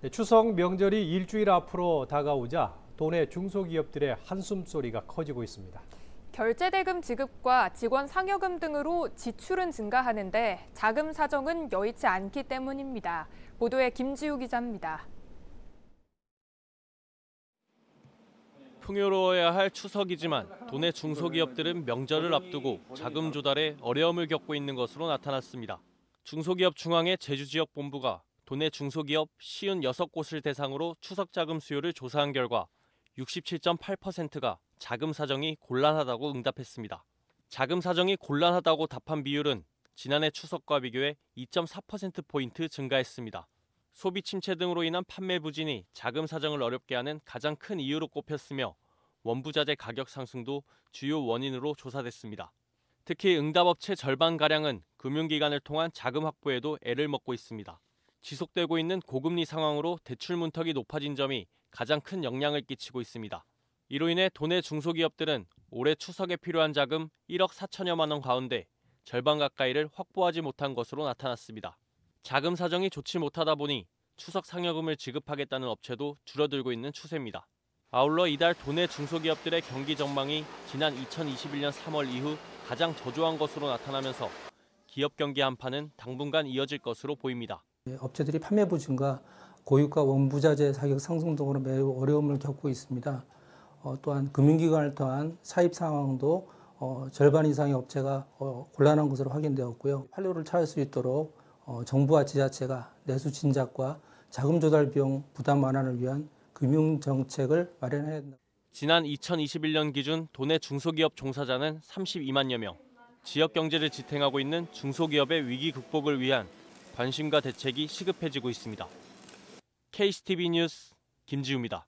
네, 추석 명절이 일주일 앞으로 다가오자 도내 중소기업들의 한숨 소리가 커지고 있습니다. 결제대금 지급과 직원 상여금 등으로 지출은 증가하는데 자금 사정은 여의치 않기 때문입니다. 보도에 김지우 기자입니다. 풍요로워야 할 추석이지만 도내 중소기업들은 명절을 앞두고 자금 조달에 어려움을 겪고 있는 것으로 나타났습니다. 중소기업 중앙회 제주지역본부가 도내 중소기업 56곳을 대상으로 추석 자금 수요를 조사한 결과 67.8%가 자금 사정이 곤란하다고 응답했습니다. 자금 사정이 곤란하다고 답한 비율은 지난해 추석과 비교해 2.4%포인트 증가했습니다. 소비 침체 등으로 인한 판매 부진이 자금 사정을 어렵게 하는 가장 큰 이유로 꼽혔으며 원부자재 가격 상승도 주요 원인으로 조사됐습니다. 특히 응답업체 절반가량은 금융기관을 통한 자금 확보에도 애를 먹고 있습니다. 지속되고 있는 고금리 상황으로 대출 문턱이 높아진 점이 가장 큰 영향을 끼치고 있습니다. 이로 인해 도내 중소기업들은 올해 추석에 필요한 자금 1억 4천여만 원 가운데 절반 가까이를 확보하지 못한 것으로 나타났습니다. 자금 사정이 좋지 못하다 보니 추석 상여금을 지급하겠다는 업체도 줄어들고 있는 추세입니다. 아울러 이달 도내 중소기업들의 경기 전망이 지난 2021년 3월 이후 가장 저조한 것으로 나타나면서 기업 경기 한파는 당분간 이어질 것으로 보입니다. 네, 업체들이 판매 부진과 고유가 원부자재 가격 상승 등으로 매우 어려움을 겪고 있습니다. 어, 또한 금융기관을 통한 사입 상황도 어, 절반 이상의 업체가 어, 곤란한 것으로 확인되었고요. 활로를 찾을 수 있도록 어, 정부와 지자체가 내수 진작과 자금 조달 비용 부담 완화를 위한 금융 정책을 마련해야 한다. 지난 2021년 기준 도내 중소기업 종사자는 32만여 명. 지역 경제를 지탱하고 있는 중소기업의 위기 극복을 위한 관심과 대책이 시급해지고 있습니다. KCTV 뉴스 김지우입니다.